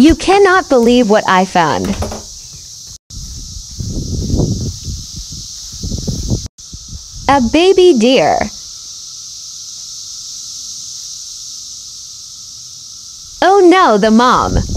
You cannot believe what I found. A baby deer. Oh no, the mom.